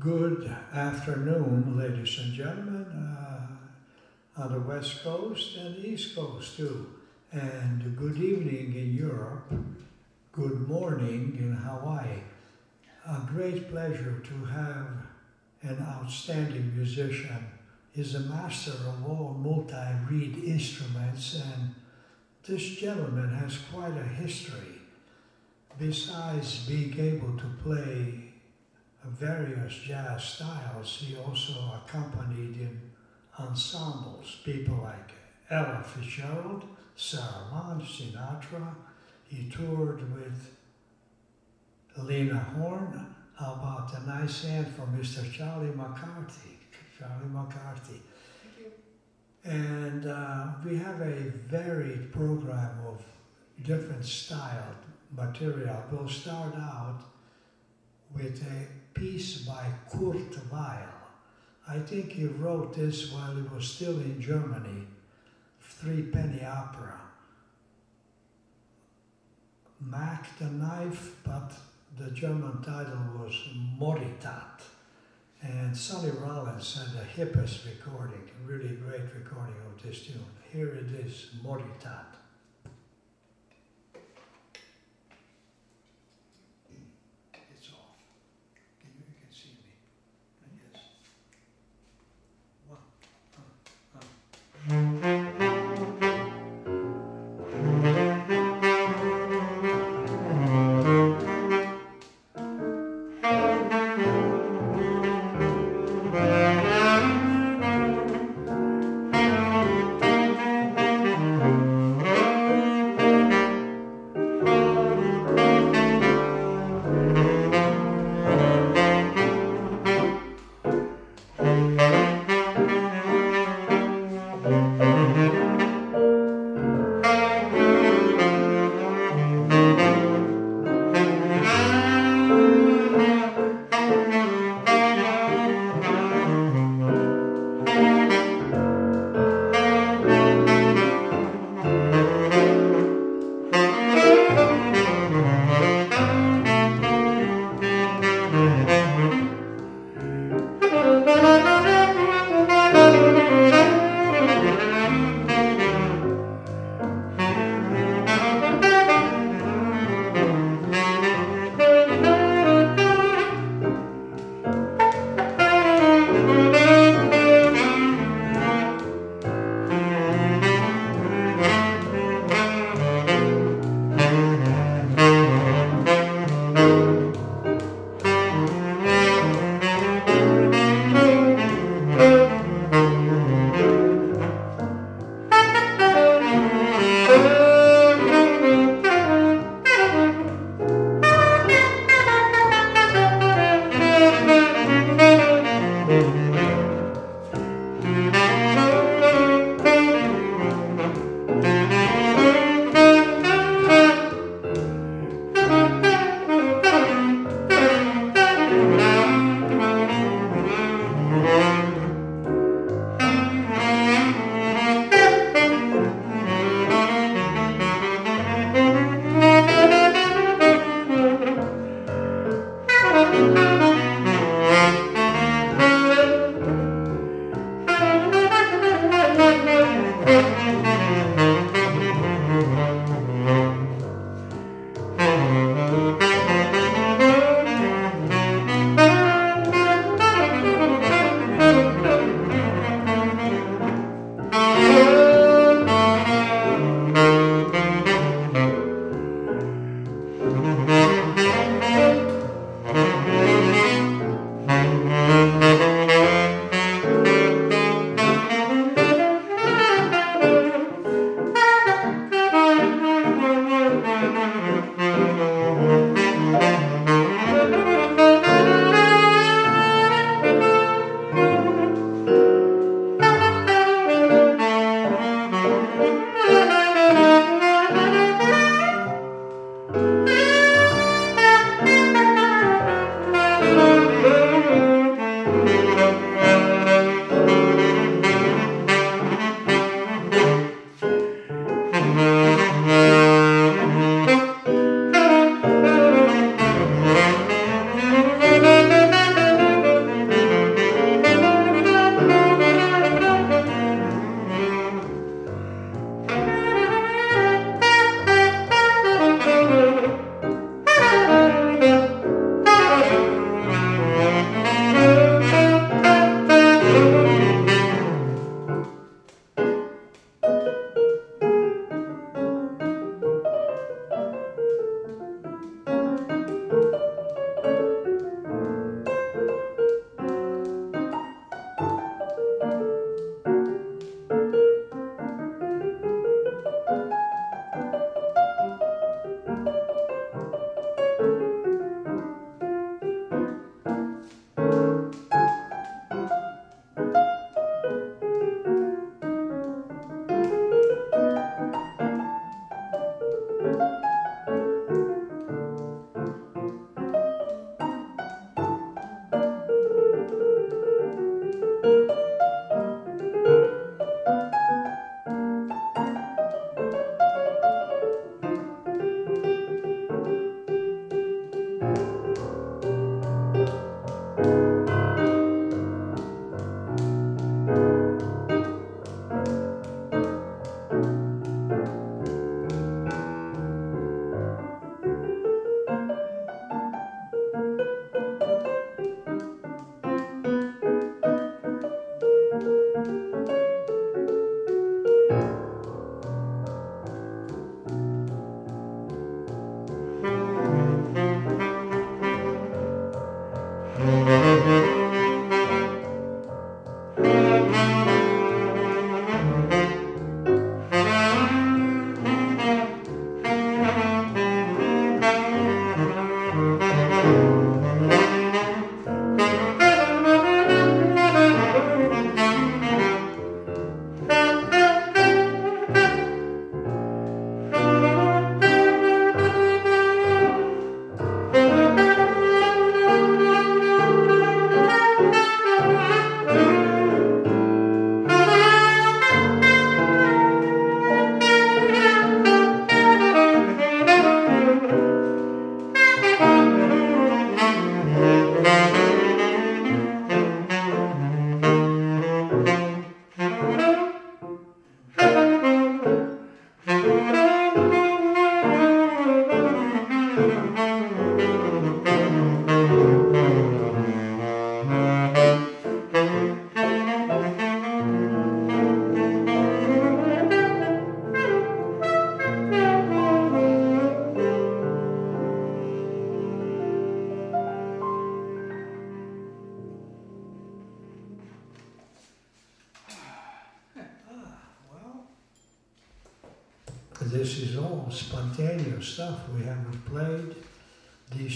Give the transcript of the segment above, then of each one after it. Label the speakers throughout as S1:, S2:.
S1: Good afternoon, ladies and gentlemen, uh, on the West Coast and East Coast too. And good evening in Europe, good morning in Hawaii. A great pleasure to have an outstanding musician. He's a master of all multi-reed instruments and this gentleman has quite a history. Besides being able to play various jazz styles, he also accompanied in ensembles, people like Ella Fitzgerald, Sarah Vaughan, Sinatra. He toured with Lena Horne. How about a nice hand for Mr. Charlie McCarthy? Charlie McCarthy. And uh, we have a varied program of different style material. We'll start out with a piece by Kurt Weill. I think he wrote this while he was still in Germany, Three Penny Opera. Mack the Knife, but the German title was Moritat. And Sonny Rollins had the hippest recording, really great recording of this tune. Here it is, Moritat. It's off. Can you, you can see me? Yes. One.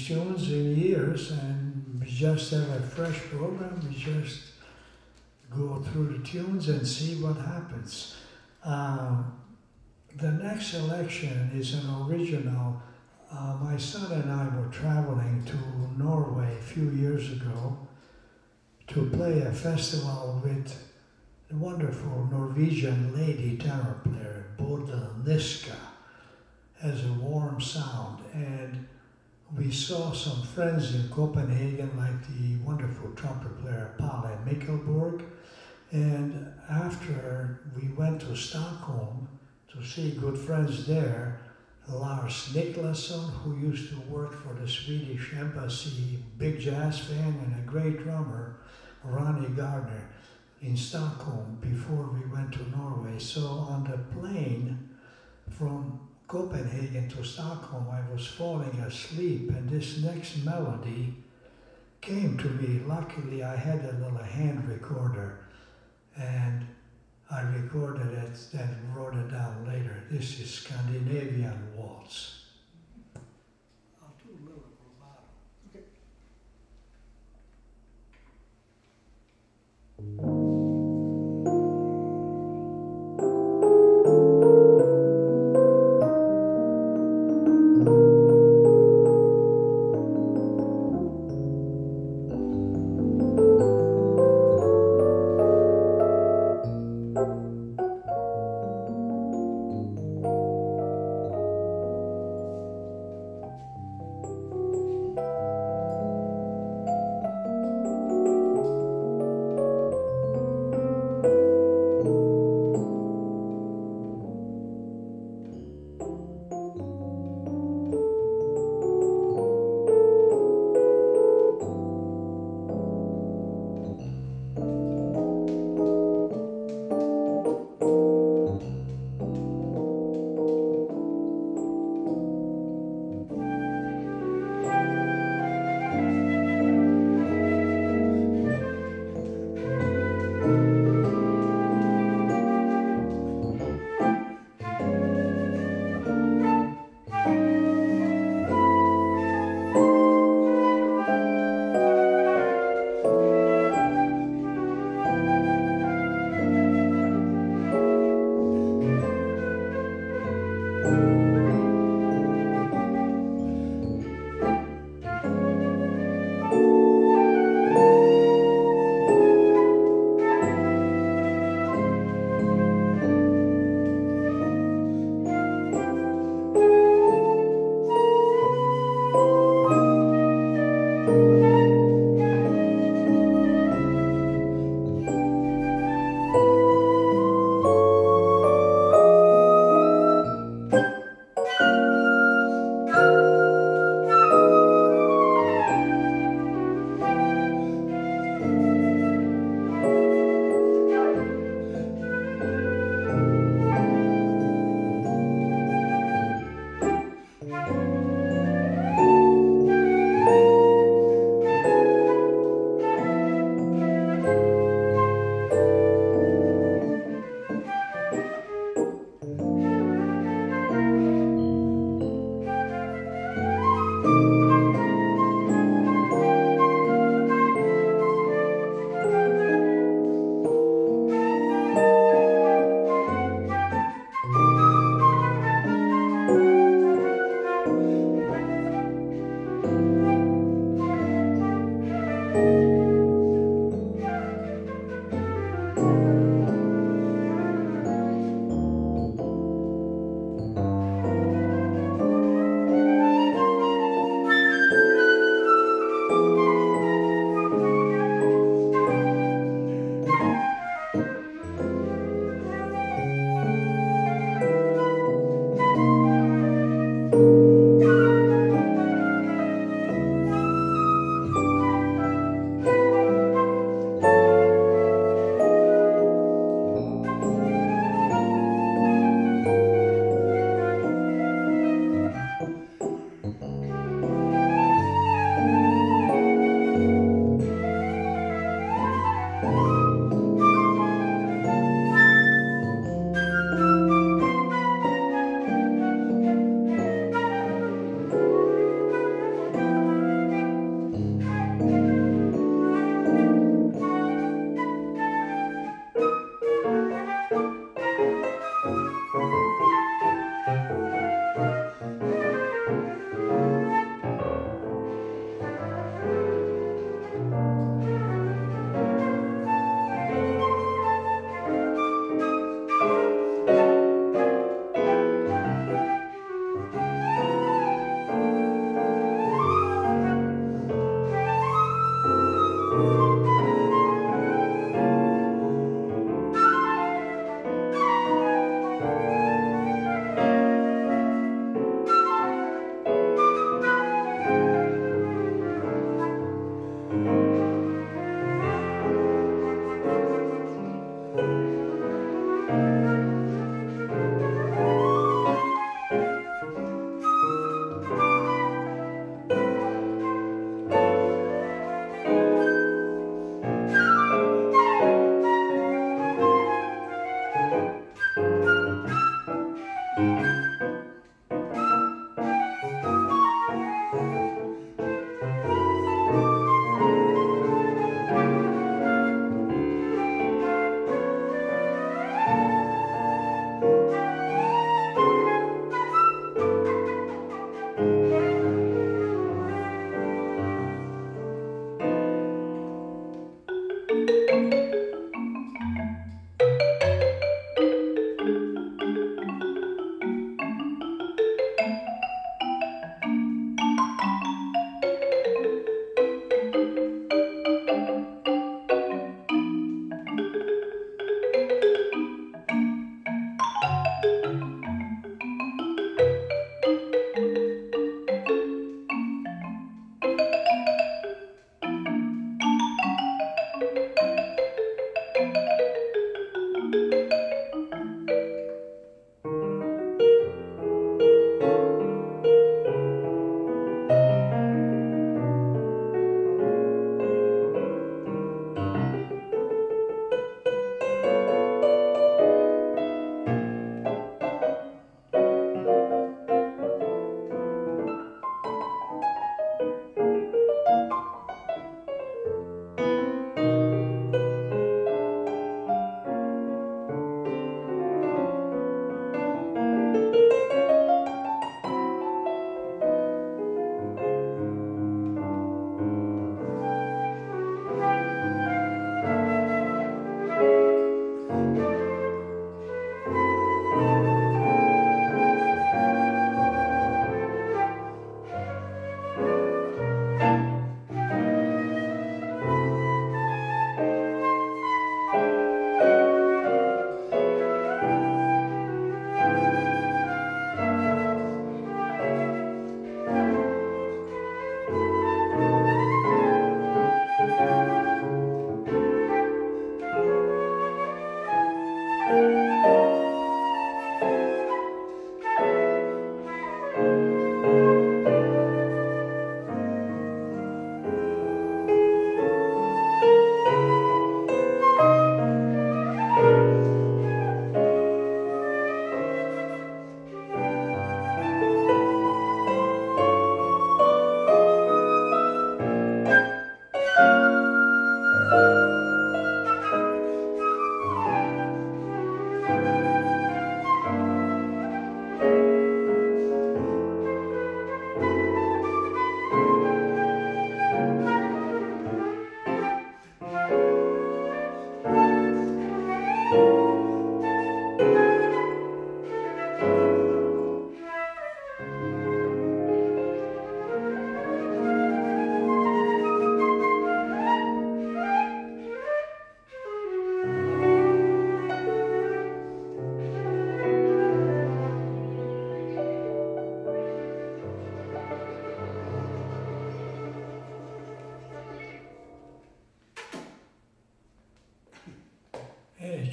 S1: Tunes in years, and we just have a fresh program. We just go through the tunes and see what happens. Uh, the next selection is an original. Uh, my son and I were traveling to Norway a few years ago to play a festival with the wonderful Norwegian lady tenor player, Bodil Niska, has a warm sound. And we saw some friends in Copenhagen, like the wonderful trumpet player Palle Mikkelborg. And after we went to Stockholm to see good friends there, Lars Niklasson, who used to work for the Swedish embassy, big jazz fan and a great drummer, Ronnie Gardiner in Stockholm before we went to Norway. So on the plane from Copenhagen to Stockholm, I was falling asleep, and this next melody came to me. Luckily, I had a little hand recorder, and I recorded it and wrote it down later. This is Scandinavian Waltz.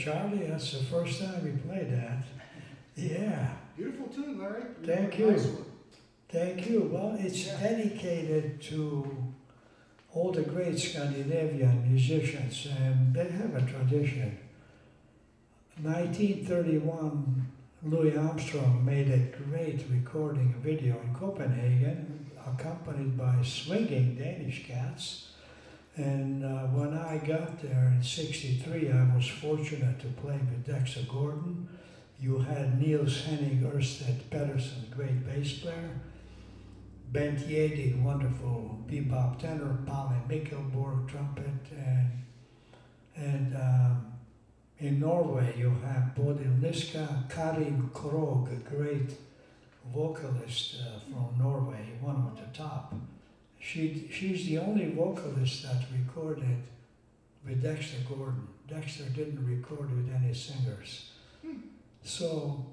S1: Charlie, that's the first time we played that. Yeah,
S2: Beautiful tune, Larry.
S1: Thank you.
S2: one.
S1: thank you. Well, it's
S2: Yeah.
S1: dedicated to all the great Scandinavian musicians, and they have a tradition. 1931, Louis Armstrong made a great recording video in Copenhagen, accompanied by swinging Danish cats. And uh, when I got there in 63, I was fortunate to play with Dexter Gordon. You had Niels Henning Ørsted Pedersen, great bass player. Bent Jædig, wonderful bebop tenor. Palle Mikkelborg, trumpet. And, and um, in Norway, you have Bodil Niska, Karin Krog, a great vocalist uh, from Norway, one of the top. She, she's the only vocalist that recorded with Dexter Gordon. Dexter didn't record with any singers. So,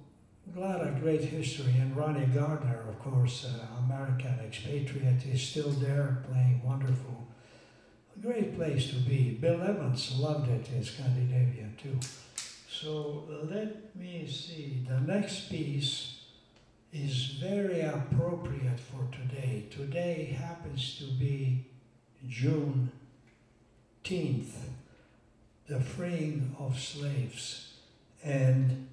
S1: a lot of great history. And Ronnie Gardiner, of course, uh, American expatriate, is still there playing wonderful. A great place to be. Bill Evans loved it in Scandinavia too. So, let me see. The next piece is very appropriate for today. Today happens to be June 10th, the freeing of slaves. And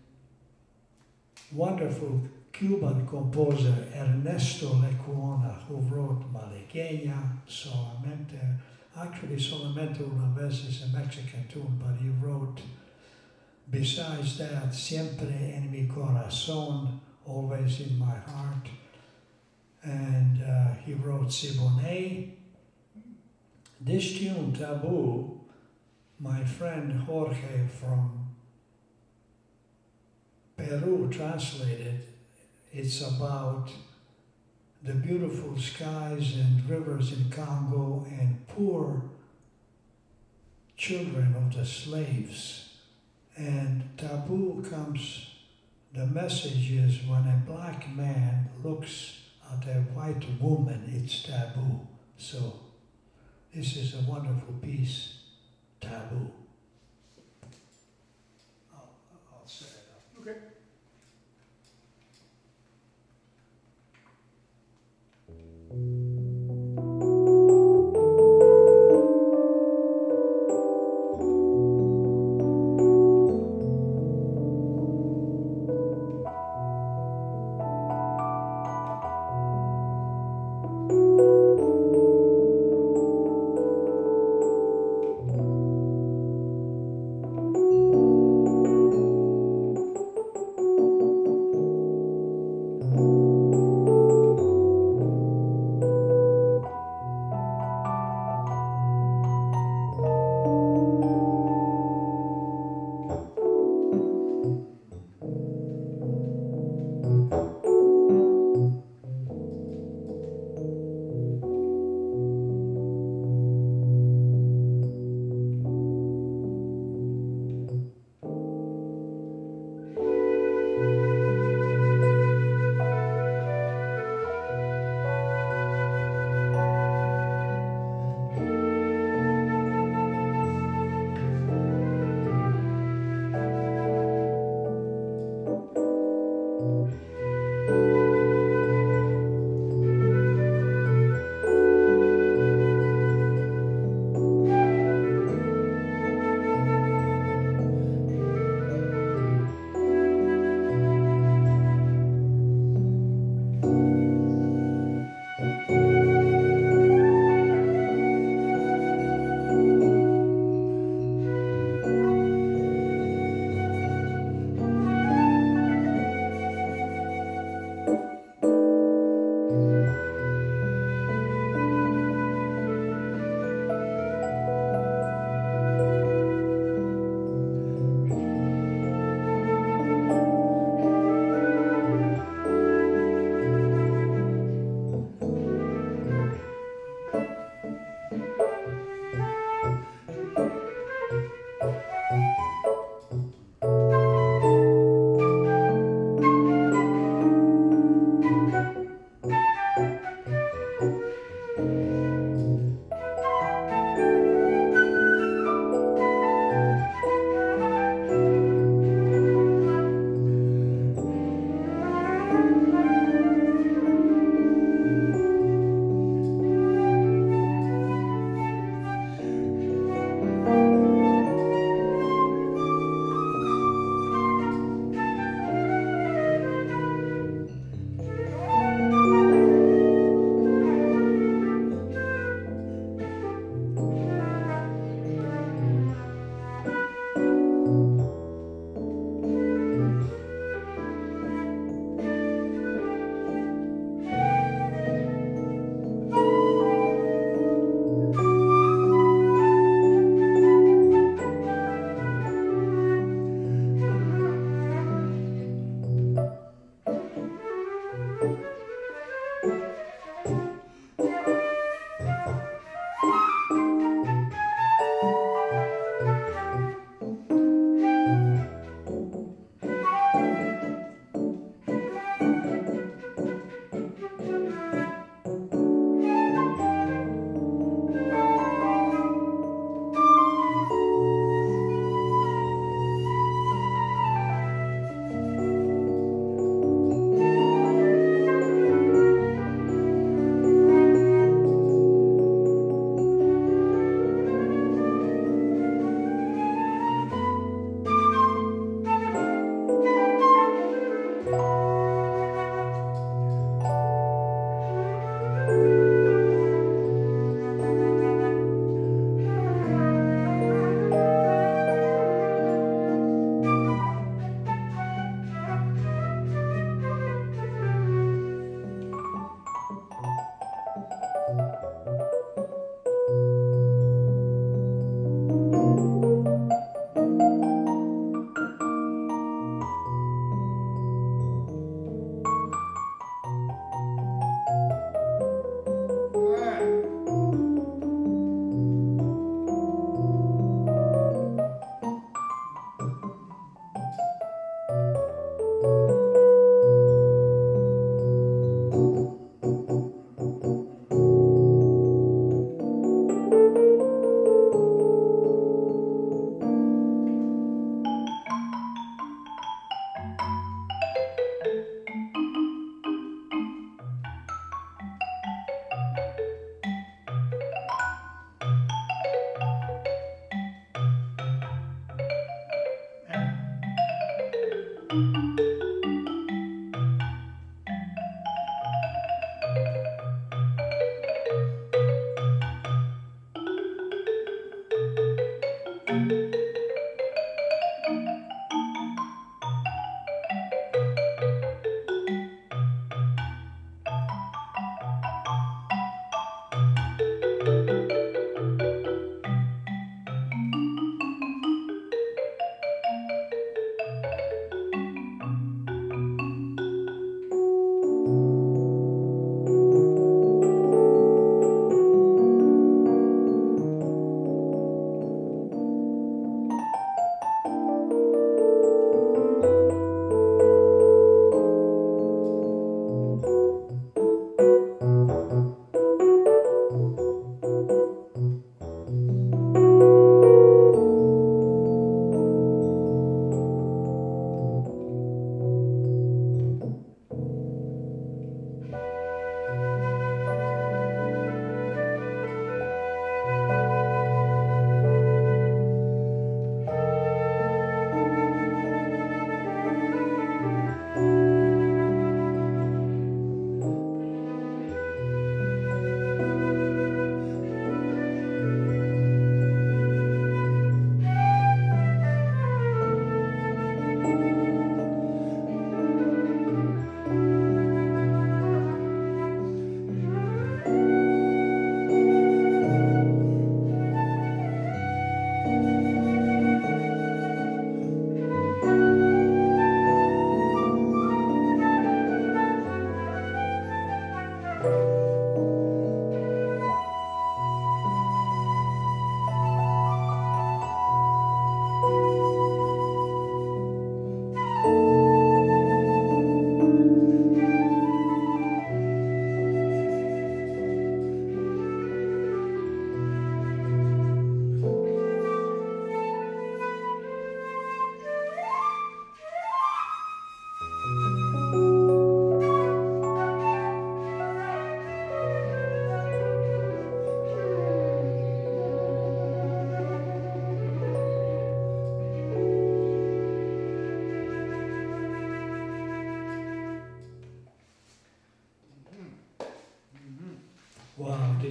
S1: wonderful Cuban composer Ernesto Lecuona, who wrote Malagueña, Solamente. Actually, Solamente una vez is a Mexican tune, but he wrote, besides that, Siempre en mi corazón, always in my heart. And uh, he wrote Siboney. This tune, Taboo, my friend Jorge from Peru translated. It's about the beautiful skies and rivers in Congo and poor children of the slaves. And taboo comes, the message is when a black man looks at a white woman, it's taboo. So this is a wonderful piece, taboo.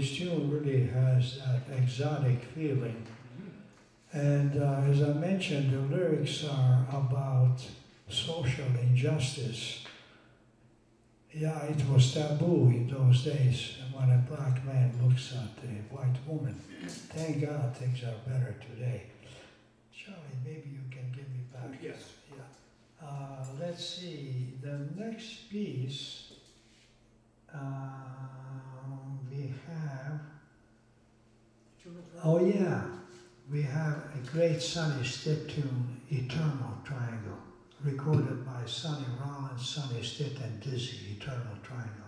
S1: This tune really has that exotic feeling. And uh, as I mentioned, the lyrics are about social injustice. Yeah, it was taboo in those days when a black man looks at a white woman. Thank God things are better today. Charlie, maybe you can give me back.
S2: Yes.
S1: Yeah. Uh, let's see, the next piece, um, we have, oh yeah, we have a great Sonny Stitt tune, Eternal Triangle, recorded by Sonny Rollins, Sonny Stitt, and Dizzy, Eternal Triangle.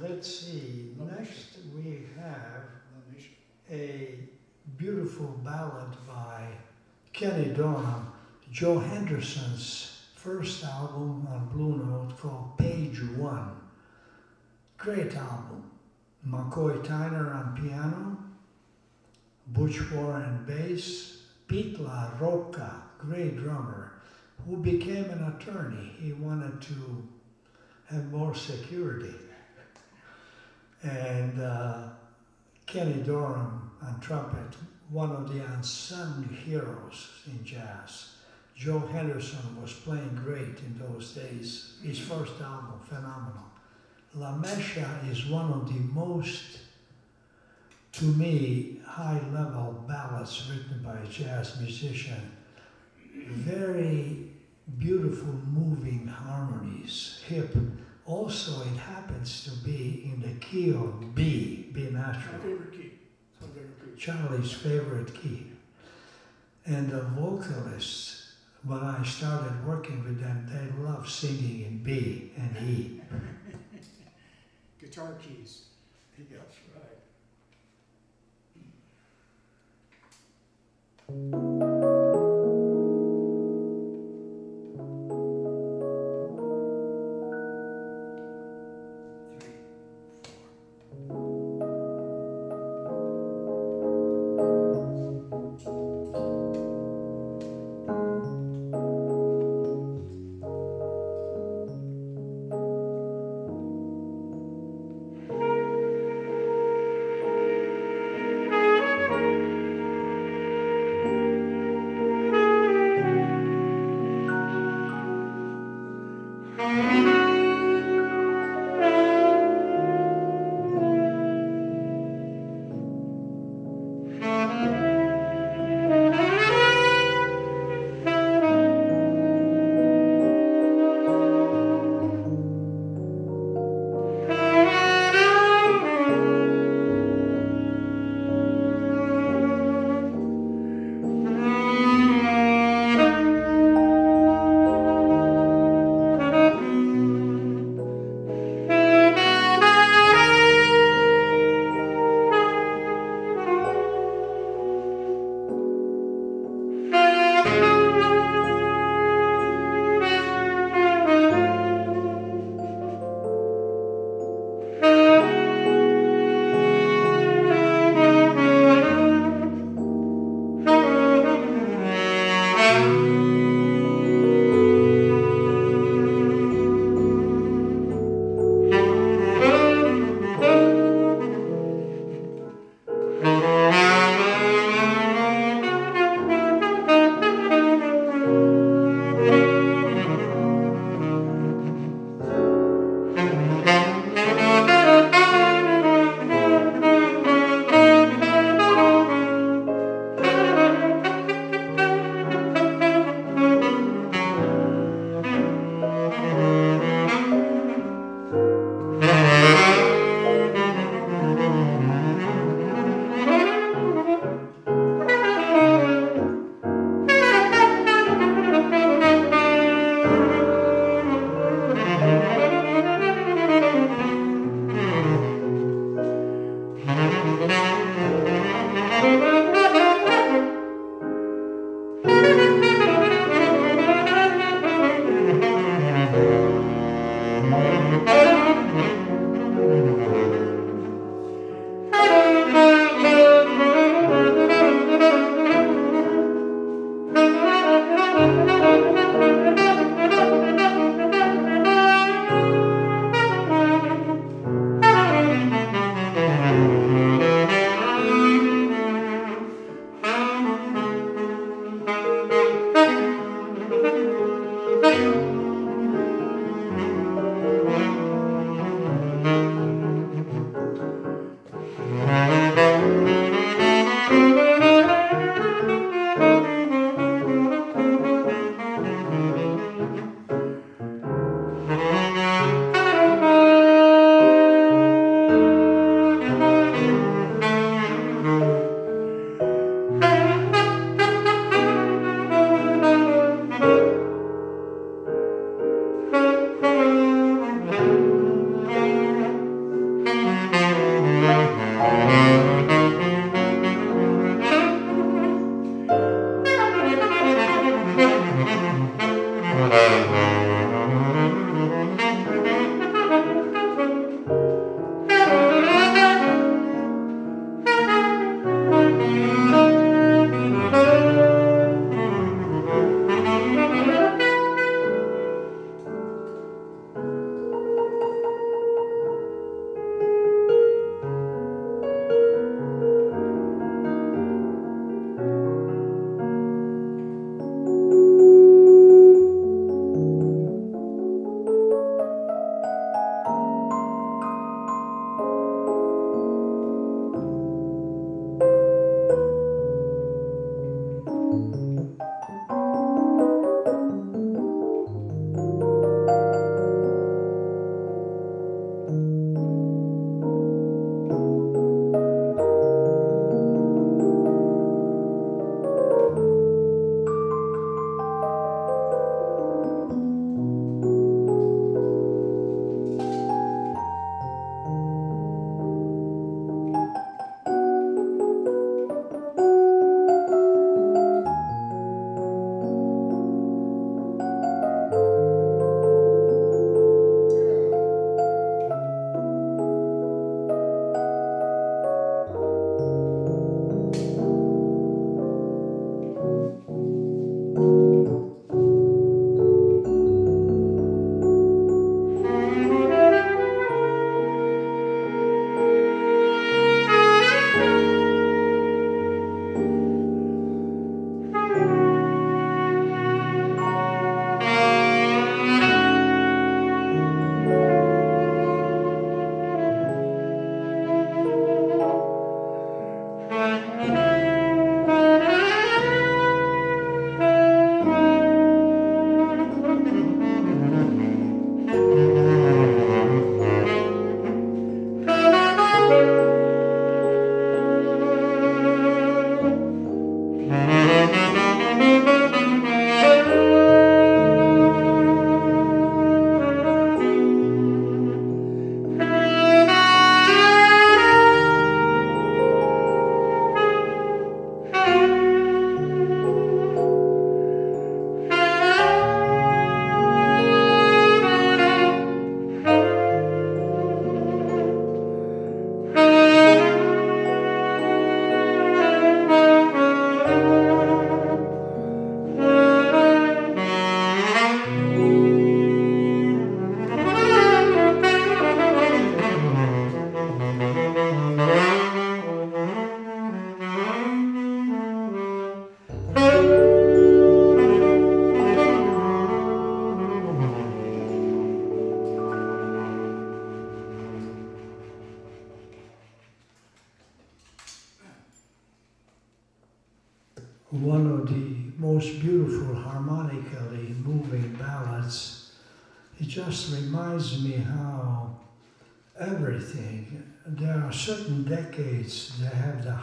S1: Let's see. Next we have a beautiful ballad by Kenny Dorham, Joe Henderson's first album on Blue Note called Page One. Great album. McCoy Tyner on piano, Butch Warren bass, Pete La Roca, great drummer, who became an attorney. He wanted to have more security. And uh, Kenny Dorham on trumpet, one of the unsung heroes in jazz. Joe Henderson was playing great in those days. His first album, phenomenal. La Mesha is one of the most, to me, high level ballads written by a jazz musician. Very beautiful, moving harmonies, hip also it happens to be in the key of B, B natural.
S2: Favorite key.
S1: Charlie's favorite key. And the vocalists, when I started working with them, they love singing in B and E.
S2: Guitar keys.
S1: Yes, right.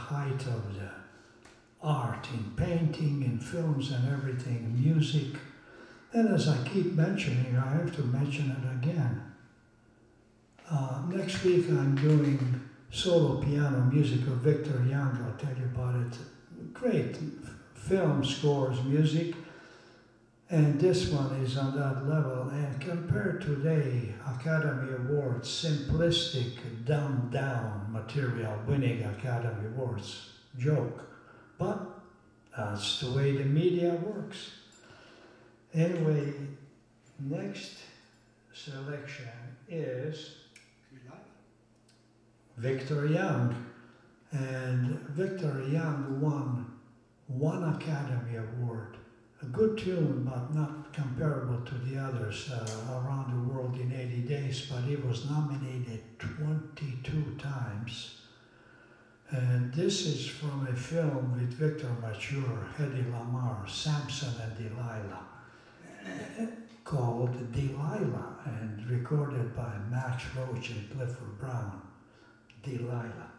S1: Height of the art in painting, in films and everything, music. And as I keep mentioning, I have to mention it again. Uh, next week I'm doing solo piano music of Victor Young. I'll tell you about it. Great film scores music. And this one is on that level. And compared to today, Academy Awards, simplistic, dumbed down material winning Academy Awards. Joke. But that's the way the media works. Anyway, next selection is Victor Young. And Victor Young won one Academy Award a good tune, but not comparable to the others, uh, Around the World in 80 Days, but it was nominated 22 times. And this is from a film with Victor Mature, Hedy Lamarr, Samson and Delilah, called Delilah, and recorded by Max Roach and Clifford Brown, Delilah.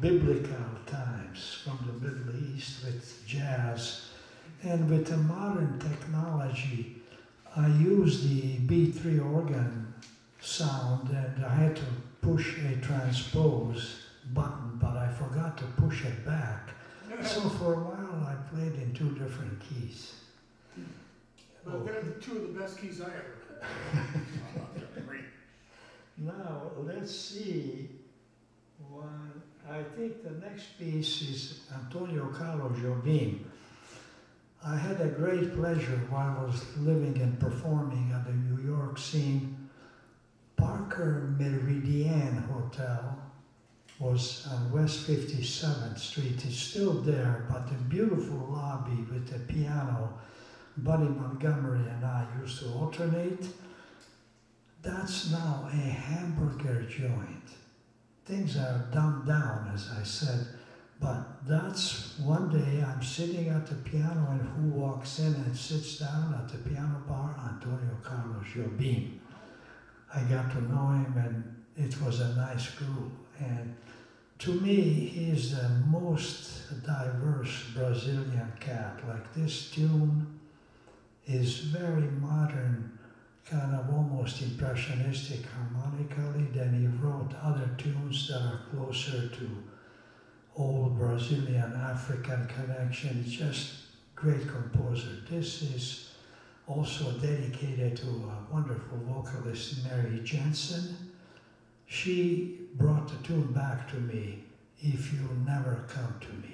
S1: Biblical times from the Middle East with jazz. And with the modern technology, I use the B3 organ sound and I had to push a transpose button, but I forgot to push it back. So for a while I played in two different keys.
S2: Well, they're the two of the best keys I ever heard.
S1: Now, let's see. One, I think the next piece is Antonio Carlos Jobim. I had a great pleasure while I was living and performing at the New York scene. Parker Meridien Hotel was on West 57th Street. It's still there, but the beautiful lobby with the piano. Buddy Montgomery and I used to alternate. That's now a hamburger joint. Things are dumbed down, as I said, but that's one day I'm sitting at the piano and who walks in and sits down at the piano bar? Antonio Carlos Jobim. I got to know him and it was a nice group. And to me, he is the most diverse Brazilian cat. Like this tune is very modern kind of almost impressionistic harmonically. Then he wrote other tunes that are closer to old Brazilian African connection. Just great composer. This is also dedicated to a wonderful vocalist, Mary Jensen. She brought the tune back to me, If You Never Come to Me.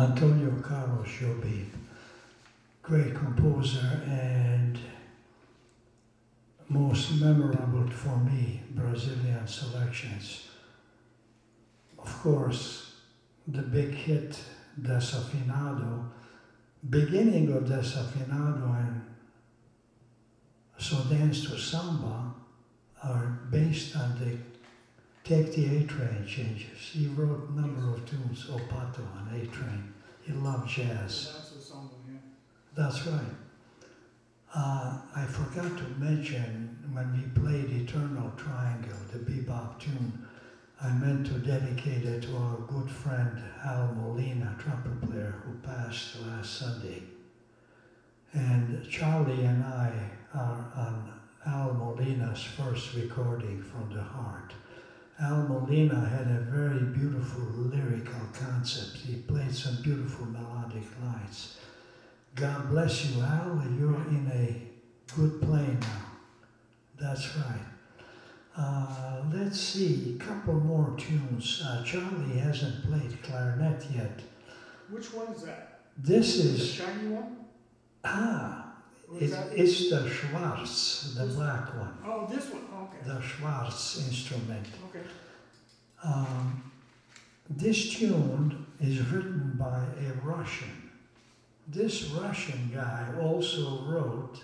S1: Antonio Carlos Jobim, great composer and most memorable for me Brazilian selections. Of course, the big hit Desafinado, beginning of Desafinado and So Dance to Samba are based on the Take the A Train changes. He wrote a number of tunes, O Pato on A Train. He loved jazz.
S2: That's the song, yeah.
S1: That's right. Uh, I forgot to mention when we played Eternal Triangle, the bebop tune, I meant to dedicate it to our good friend Al Molina, trumpet player, who passed last Sunday. And Charlie and I are on Al Molina's first recording from the heart. Al Molina had a very beautiful lyrical concept. He played some beautiful melodic lines. God bless you, Al. You're in a good plane now. That's right. Uh, let's see, a couple more tunes. Uh, Charlie hasn't played clarinet yet.
S2: Which one is that?
S1: This
S2: The
S1: is,
S2: shiny one?
S1: ah,
S2: is that-
S1: it's the Schwarz, the black one,
S2: Oh, this one, okay,
S1: the Schwarz instrument.
S2: okay.
S1: Um, this tune is written by a Russian. This Russian guy also wrote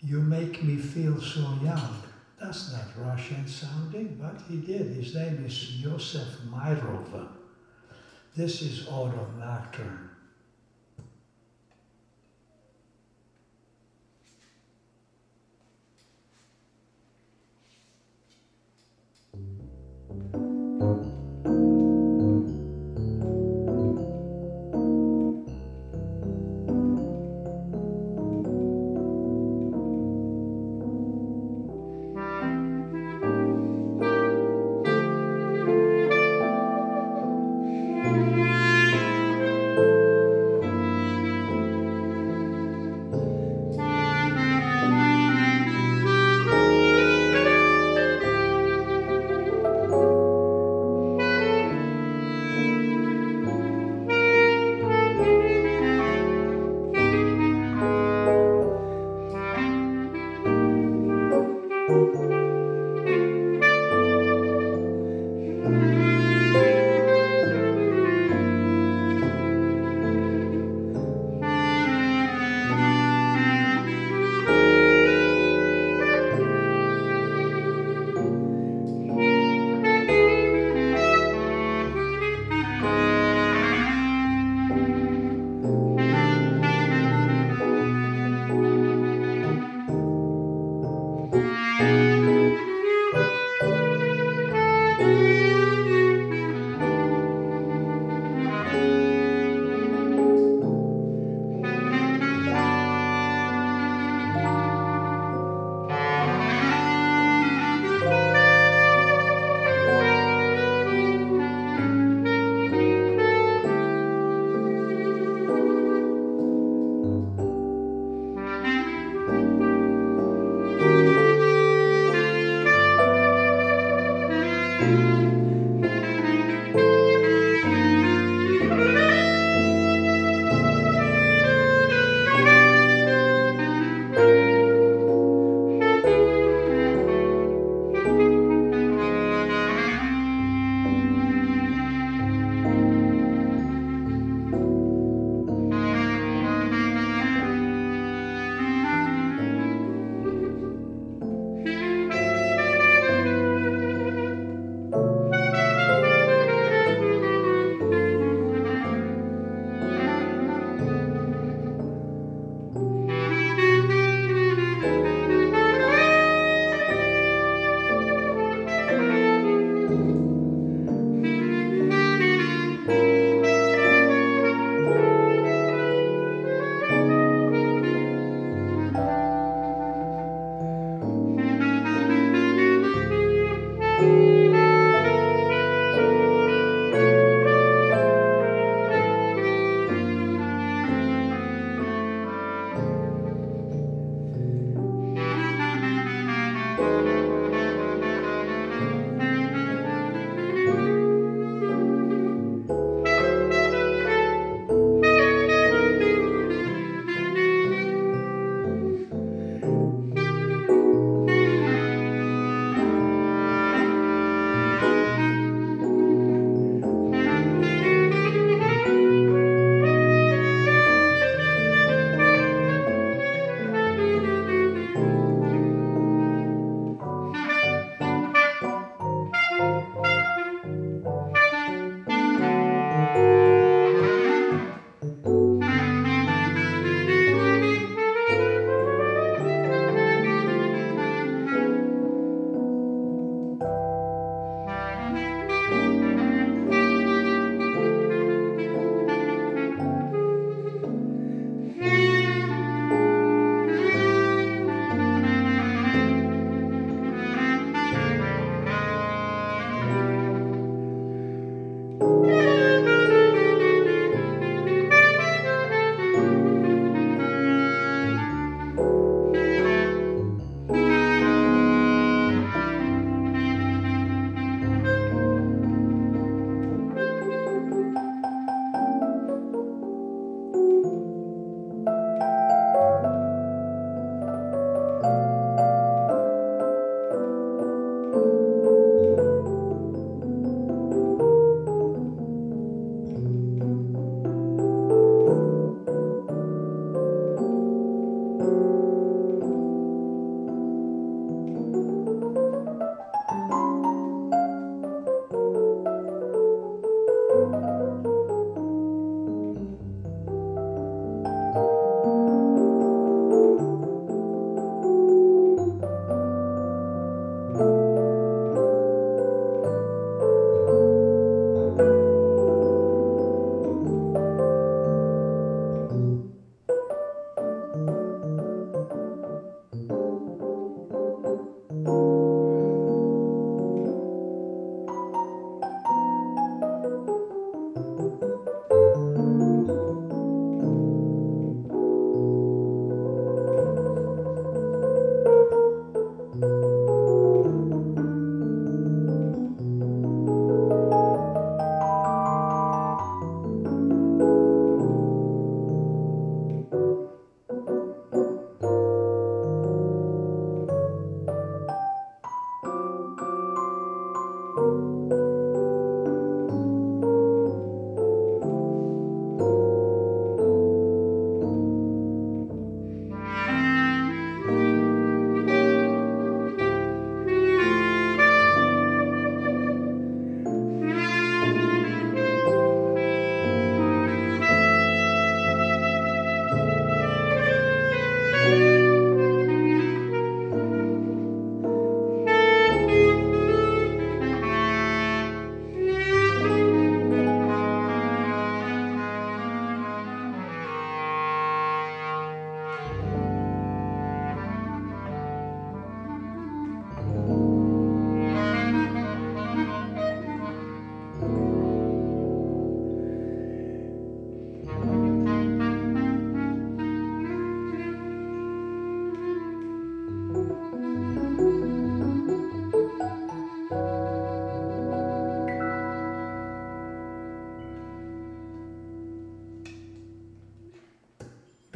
S1: You Make Me Feel So Young. That's not Russian sounding, but he did. His name is Yosef Myrova. This is Autumn Nocturne.
S3: Thank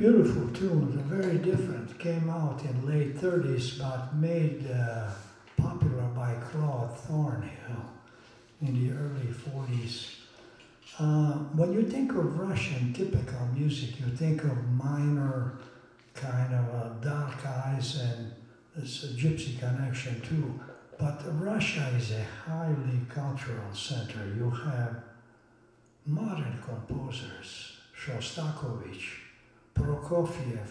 S1: beautiful tunes, are very different. Came out in late 30s, but made uh, popular by Claude Thornhill in the early 40s. Uh, when you think of Russian typical music, you think of minor, kind of uh, dark eyes, and there's a gypsy connection too. But Russia is a highly cultural center. You have modern composers, Shostakovich, Prokofiev,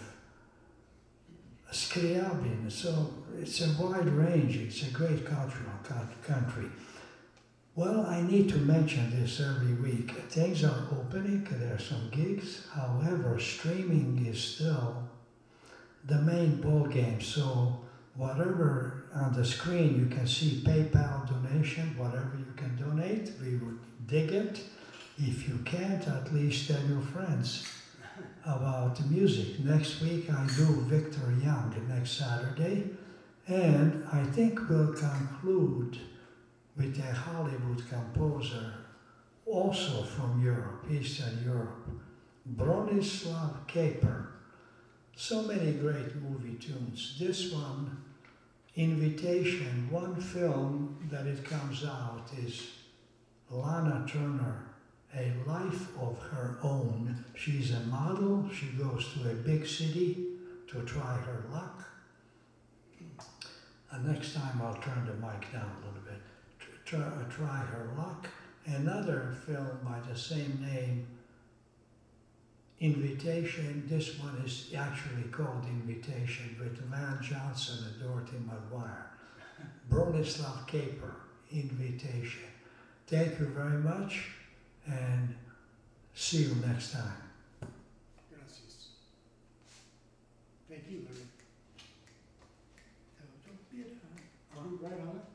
S1: Scriabin. So it's a wide range. It's a great cultural country. Well, I need to mention this every week. Things are opening, there are some gigs. However, streaming is still the main ball game. So whatever on the screen you can see PayPal donation, whatever you can donate, we would dig it. If you can't, at least tell your friends about music. Next week I do Victor Young next Saturday, and I think we'll conclude with a Hollywood composer, also from Europe, Eastern Europe, Bronislaw Kaper. So many great movie tunes. This one, Invitation, one film that it comes out is Lana Turner, A Life of Her Own. She's a model, she goes to a big city to try her luck. And next time I'll turn the mic down a little bit try, try her luck. Another film by the same name, Invitation. This one is actually called Invitation with Van Johnson and Dorothy McGuire. Bronislaw Kaper, Invitation. Thank you very much and see you next time. Gracias. Thank you, Larry. Uh-huh. Right on it.